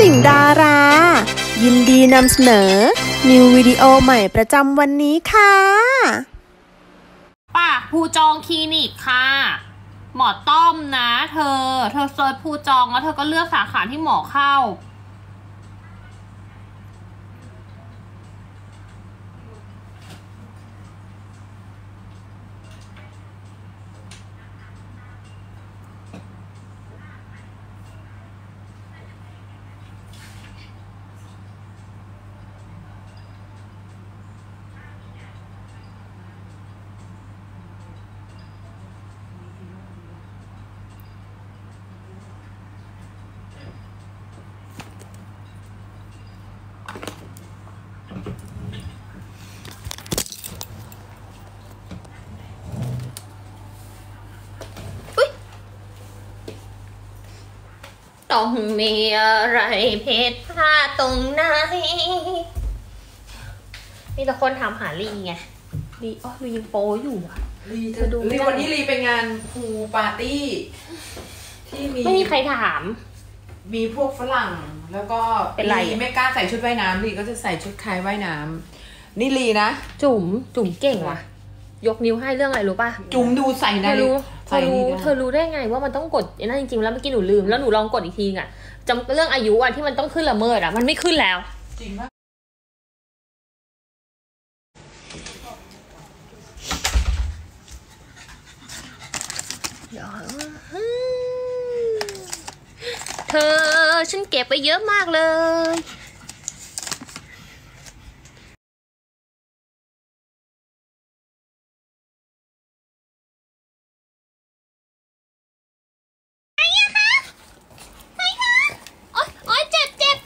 ติ่งดารา ยินดีนำเสนอ นิววิดีโอใหม่ประจำวันนี้ค่ะป่ะภูจองคลินิกค่ะ หมอต้อมนะ เธอ เธอเซิร์ชภูจองแล้วเธอก็เลือกสาขาที่หมอเข้า ต้องมีอะไรผิดพลาดตรงไหนมีแต่คนถามหาลีไงลีอ๋อลียังโปอยู่อะ ลีเธอดูไม่ลีได้วันนี้ลีไปงานพูลปาร์ตี้ ที่มีไม่มีใครถาม มีพวกฝรั่งแล้วก็เป็นไรลีไม่กล้าใส่ชุดว่ายน้ำลีก็จะใส่ชุดคล้ายว่ายน้ำนี่ลีนะ จุ๋มจุ๋มเก่งว่ะ ยกนิ้วให้เรื่องอะไรรู้ป่ะ จุ๋มดูใส่เธนะอรู้ เธใส่อรู้นี่ได้เธอรู้ได้ไงว่ามันต้องกดไอ้นั่นจริงๆแล้วเมื่อกี้หนูลืมแล้วหนูลองกดอีกทีอะจำเรื่องอายุอะที่มันต้องขึ้นละเมิดอะมันไม่ขึ้นแล้ว จริงปะเธอฉันเก็บไปเยอะมากเลย โอ๊ยโอ๊ยเจ็บเจ็บ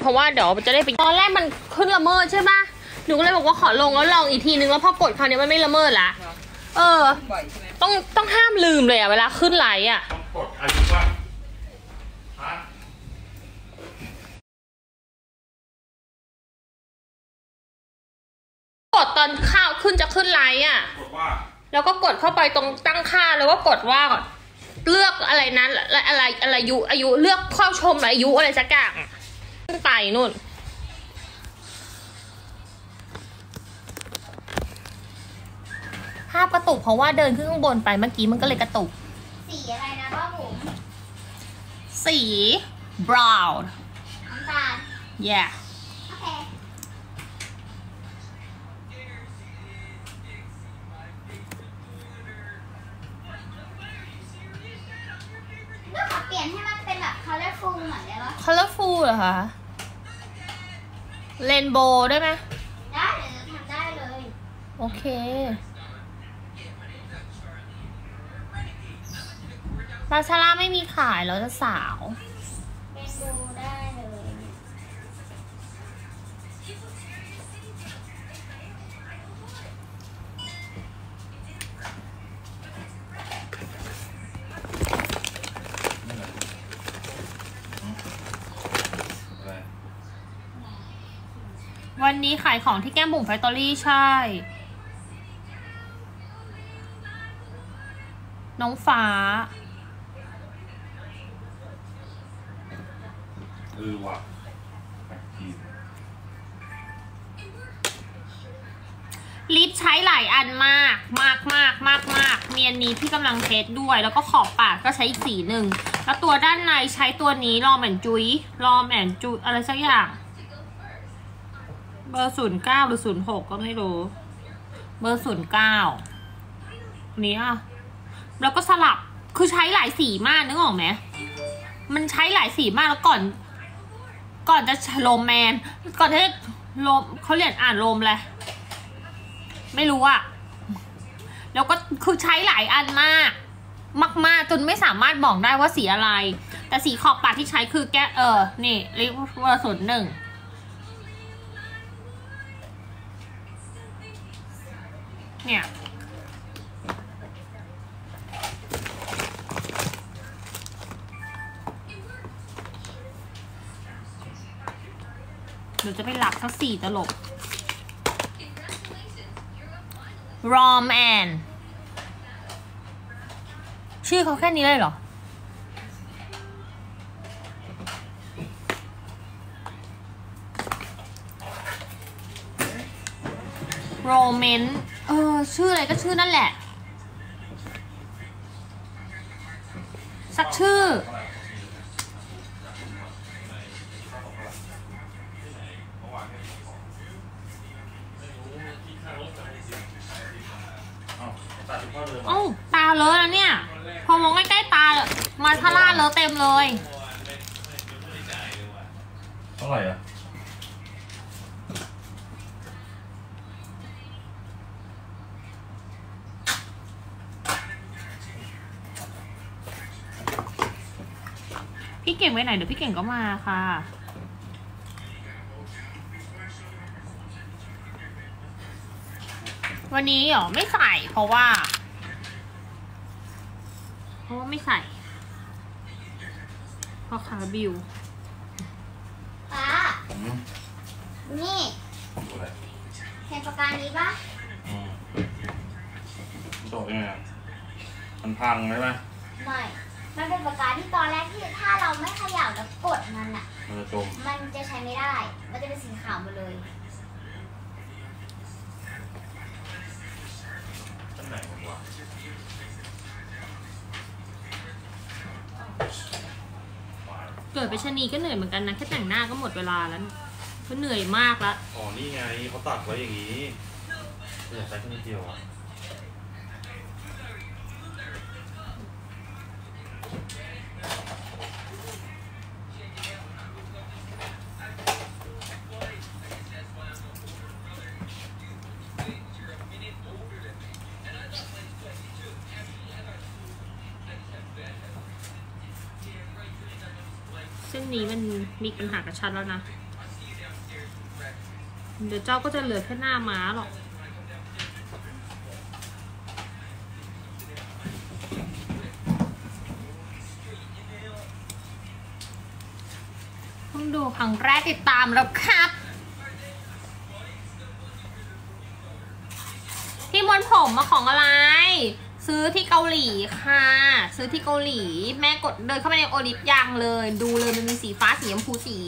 เพราะว่าเดี๋ยวจะได้ไปตอนแรกมันขึ้นละเมิดใช่ปะหนูก็เลยบอกว่าขอลงแล้วลองอีกทีนึงแล้วพอกดคราวนี้มันไม่ละเมิดละเออ ต้องต้องห้ามลืมเลยอะเวลาขึ้นไลน์อะต้องกดอายุว่าฮะกดตอนข้าวขึ้นจะขึ้นไลน์อะกดว่าแล้วก็กดเข้าไปตรงตั้งค่าแล้วก็กดว่า เลือกอะไรนั้นอะไรอะไรอะไรอายุอายุเลือกเข้าชมอายุอะไรสักอย่างอะ ขึ้นไปนู่น ภาพกระตุกเพราะว่าเดินขึ้นข้างบนไปเมื่อกี้มันก็เลยกระตุก สีอะไรนะป้าบุ๋มสี brown น้ำตาล yeah มันเป็นแบบ colorful หน่อยได้ปะ colorful เหรอคะ rainbow ได้ไหมได้เดี๋ยวจะทำได้เลยโอเคบาชาร่าไม่มีขายแล้วจะสาว วันนี้ขายของที่แก้มบุ๋มแฟคตอรี่ใช่ น้องฟ้า เออว่ะลิปใช้หลายอันมาก มากมากมากมากมีอันนี้ที่กำลังเทสด้วย แล้วก็ขอบปากก็ใช้อีกสีหนึ่ง แล้วตัวด้านในใช้ตัวนี้รอมแอนจุยรอมแอนจุยอะไรสักอย่าง เบอร์ศูนย์เก้าหรือศูนย์หกก็ไม่รู้ เบอร์ศูนย์เก้านี้อะ แล้วก็สลับ คือใช้หลายสีมากนึกออกไหม มันใช้หลายสีมากแล้วก่อน ก่อนจะโลมแมน ก่อนที่โลมเขาเรียกอ่านโลมอะไรไม่รู้อะแล้วก็คือใช้หลายอันมาก มากๆจนไม่สามารถบอกได้ว่าสีอะไร แต่สีขอบปากที่ใช้คือแก้เออ นี่ริเวอร์ศูนย์หนึ่ง เนี่ยเดี๋ยวจะไปหลับสักสี่ตลบ raw man ชื่อเขาแค่นี้เลยเหรอ โรเมนเออ ชื่ออะไรก็ชื่อนั่นแหละ สักชื่อาตัดที่พ่อเดิม เอ้าตาเลอะนะเนี่ย พอมองใกล้ๆตา มาทาร่าเลอะเต็มเลย เท่าไหร่อะ พี่เก่งไปไหนเดี๋ยวพี่เก่งก็มาค่ะวันนี้เหรอไม่ใส่เพราะว่า เพราะว่าไม่ใส่เพราะขาบิวป้าอืมนี่อะไรเห็นปากกานี้ปะอืมโดดยังไงอะมันพังใช่ไหมไม่ มันเป็นปากกาที่ตอนแรกที่ถ้าเราไม่เขย่าแล้วกดมันอะ มันจะจมมันจะใช้ไม่ได้ มันจะเป็นสีขาวหมดเลยตั้งไหนหมดวะเกิดไปชะนีก็เหนื่อยเหมือนกันนะแค่แต่งหน้าก็หมดเวลาแล้วก็เหนื่อยมากละอ๋อ นี่ไงเขาตัดไว้อย่างนี้เดี๋ยวใช้แค่นิดเดียวอะ นี้มันมีปัญหากับชันแล้วนะ เดี๋ยวเจ้าก็จะเหลือแค่หน้าม้าหรอกเพิ่งดูครั้งแรกติดตามแล้วครับที่มวนผมมาของอะไร ซื้อที่เกาหลีค่ะ ซื้อที่เกาหลี แม่กดเดินเข้าไปในโอลิฟยังเลย ดูเลยมันมีสีฟ้าสีชมพูสี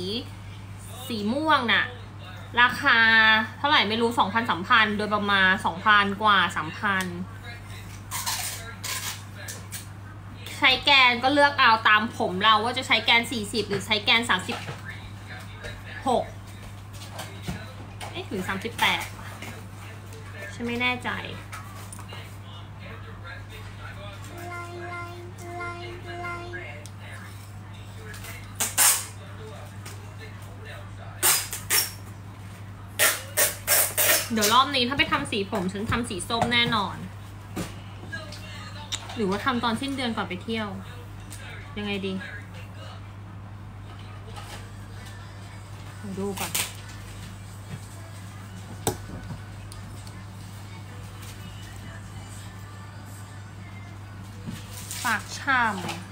สีม่วงน่ะ ราคาเท่าไหร่ไม่รู้สองพันสามพันโดยประมาณสองพันกว่าสามพันใช้แกนก็เลือกเอาตามผมเราว่าจะใช้แกนสี่สิบหรือใช้แกนสามสิบหกเอ๊ะหรือสามสิบแปดฉันไม่แน่ใจ เดี๋ยวรอบนี้ถ้าไปทำสีผมฉันทำสีส้มแน่นอน หรือว่าทำตอนสิ้นเดือนก่อนไปเที่ยว ยังไงดีดูก่อนปากช่ำ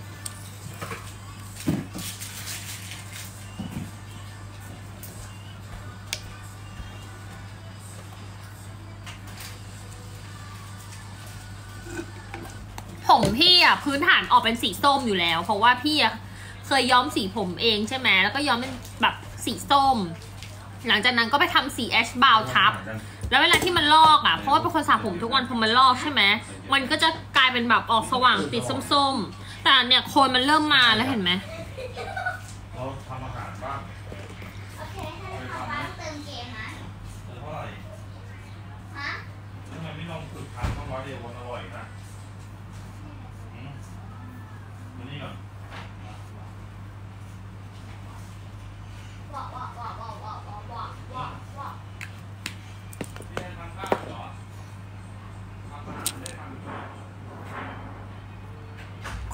อะพื้นฐานออกเป็นสีส้มอยู่แล้ว เพราะว่าพี่อะเคยย้อมสีผมเองใช่ไหมแล้วก็ย้อมเป็นแบบสีส้ม หลังจากนั้นก็ไปทำสีแอชบาวทับ แล้วเวลาที่มันลอกอะเพราะว่าเป็นคนสระผมทุกวันพอมันลอกใช่ไหมมันก็จะกลายเป็นแบบออกสว่างติดส้มๆ แต่เนี่ยโคนมันเริ่มมาแล้วเห็นไหม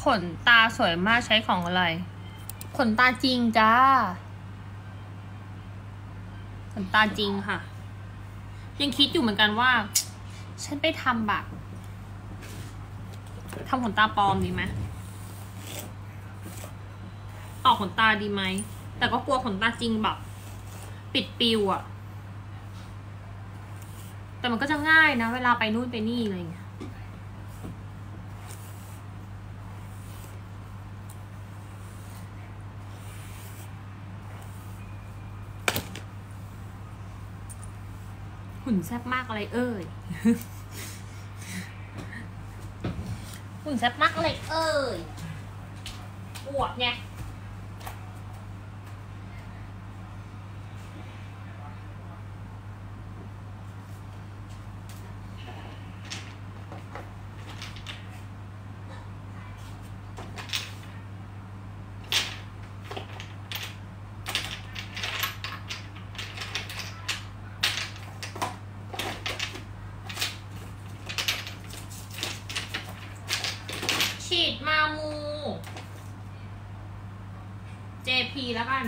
ขนตาสวยมากใช้ของอะไร ขนตาจริงจ้า ขนตาจริงค่ะ ยังคิดอยู่เหมือนกันว่า ฉันไปทำแบบทำขนตาปลอมดีไหมต่อขนตาดีไหม แต่ก็กลัวขนตาจริงแบบ ปิดปิวอะแต่มันก็จะง่ายนะ เวลาไปนู่นไปนี่อะไรเงี้ย นแซ่บมากอะไรเอ่ยหุ่นแซ่บมากอะไรเอ่ยอวดไง ฉีดมามู JP แล้วกัน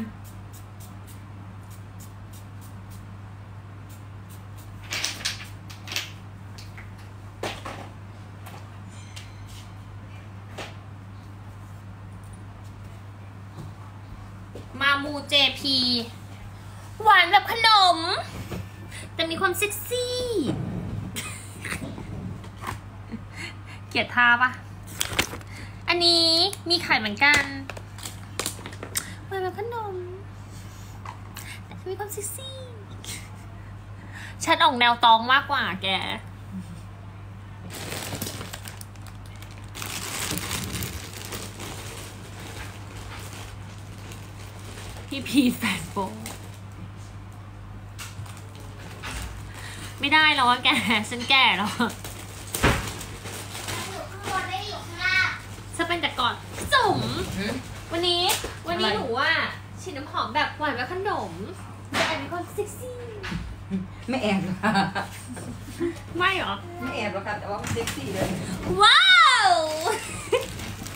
มามู JP หวานแบบขนม แต่มีความเซ็กซี่ เกลียดทาปะอันนี้มีไข่เหมือนกัน เหมือนแบบขนมแต่มีความเซ็กซี่ฉันออกแนวตองมากกว่าแกพี่พีแฟนโปไม่ได้แล้วอะแก ฉันแก่แล้วอะอยู่ข้างบนไม่ได้อยู่ข้างล่างจะเป็นแต่ก่อนจุ๋มหืมวันนี้ วันนี้อะไรหนูว่าฉีดน้ำหอมแบบหวานแบบขนมแต่อันนี้ก็เซ็กซี่ ไม่แอบหรอกค่ะไม่เหรอ ไม่แอบหรอกค่ะแต่ว่ามันเซ็กซี่เลย ว้าว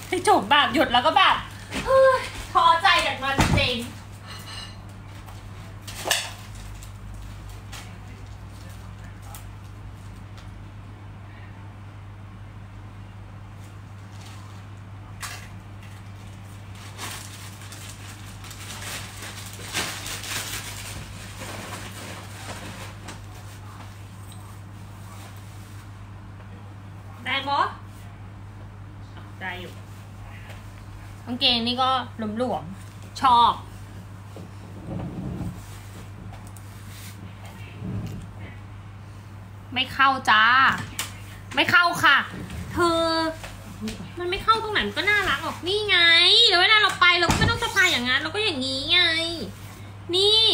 ให้จบแบบหยุดแล้วก็แบบเฮ้ยท้อใจจากมันจริงได้บอได้อยู่กาง เกงนี่ก็หลวมๆ ชอบ ไม่เข้าจ้า ไม่เข้าค่ะ เธอ มันไม่เข้าตรงไหนมันก็น่ารักออกนี่ไงแล้วเวลาเราไปเราก็ไม่ต้องสะพายอย่างนั้นเราก็อย่างนี้ไง นี่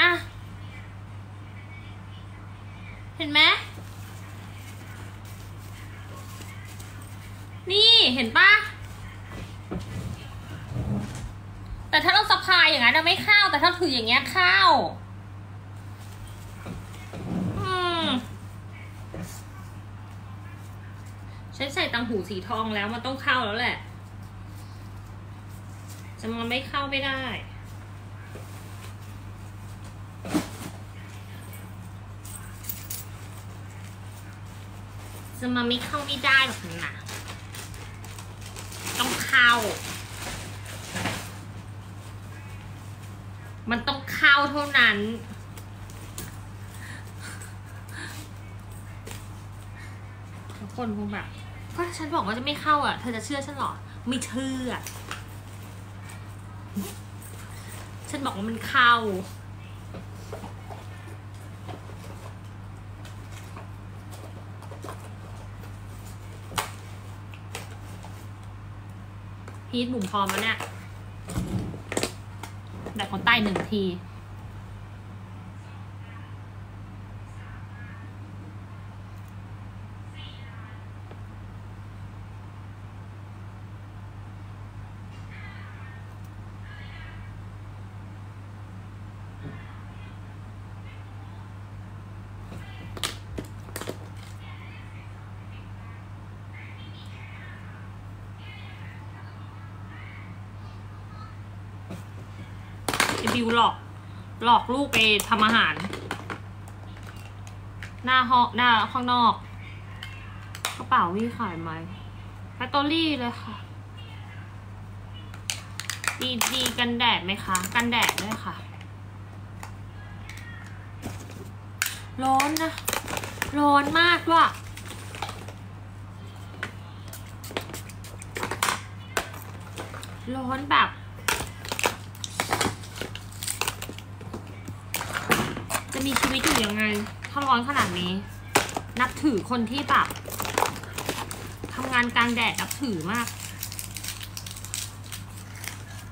อะ เห็นไหม นี่เห็นปะแต่ถ้าเราสะ พายอย่างนั้นเราไม่เข้าแต่ถ้าถืออย่างเงี้ยเข้าอืมฉันใส่ตังหูสีทองแล้วมันต้องเข้าแล้วแหละจะมาไม่เข้าไม่ได้จะมาไม่เข้าไม่ได้หรอกนะต้องเข้า มันต้องเข้าเท่านั้น คนคงแบบก็ฉันบอกว่าจะไม่เข้าอะ เธอจะเชื่อฉันหรอ ไม่เชื่อ ฉันบอกว่ามันเข้าพีทบุ๋มพร้อมแล้วเนี่ย แต่คนใต้หนึ่งที คิวหลอก หลอกลูกไปทำอาหาร หน้าห้องหน้าข้างนอกกระเป๋ามีขายไหมแบตตอรี่เลยค่ะ ดีดีกันแดดไหมคะ กันแดดด้วยค่ะ ร้อนนะ ร้อนมากด้วยร้อนแบบ มีชีวิตอยู่ยังไงถ้าร้อนขนาดนี้ นับถือคนที่แบบทำงานกลางแดดนับถือมาก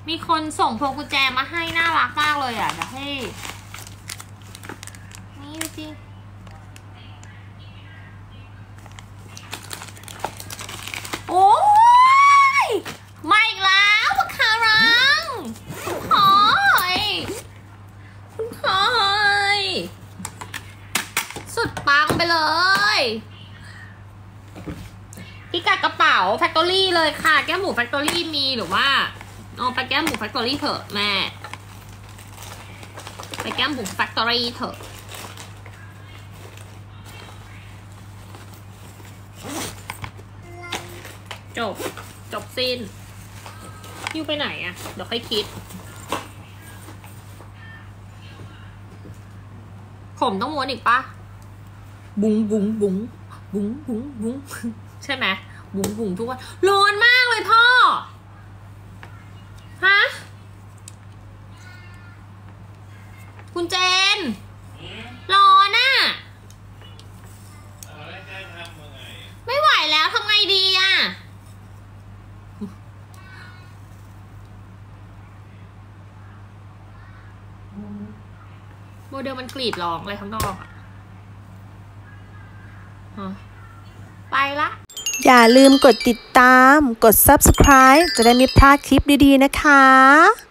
มีคนส่งพวงกุญแจมาให้น่ารักมากเลยอะเดี๋ยวให้นี่ดูสิโอ้ยมาอีกแล้วคุณคารังคุณพลอยคุณพลอยสุดปังไปเลย พิกัดกระเป๋า แฟคทอรี่เลยค่ะ แก้มหมูแฟคทอรี่มีหรือว่าเอาไปแก้มหมูแฟคทอรี่เถอะแม่ ไปแก้มหมูแฟคทอรี่เถอะจบ จบสิ้นยูไปไหนอะเดี๋ยวค่อยคิด ผมต้องม้วนอีกปะบุ้งบุ้งบุ้งบุ้งบุ้งบุ้งใช่ไหม บุ้งบุ้งทุกวันร้อนมากเลยพ่อ ฮะ คุณเจน ร้อนอะเอาไม่ไหวแล้วทำไงดีอะโมเดลมันกรีดร้องอะไรข้างนอกอะ อย่าลืมกดติดตาม กด subscribe จะได้ไม่พลาดคลิปดีๆนะคะ